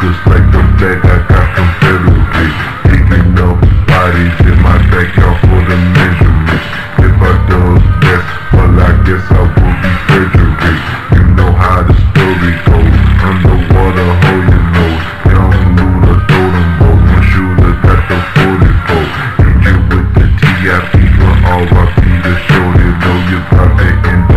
just like the back, I got some federal dick Digging up bodies in my backyard for the measurement If I does that, well I guess I will be federal You know how the story goes, underwater hole you know Young Luda throw them both, my shooter got the 44 And you with the T.I.P. for all my feet to show, they know you probably in